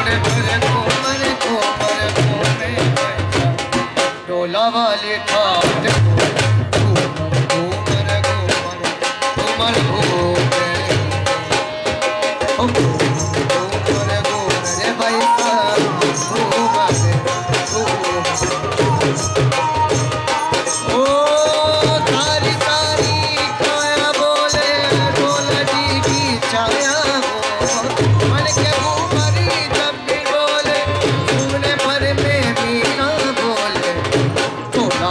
घोड़े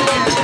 accident.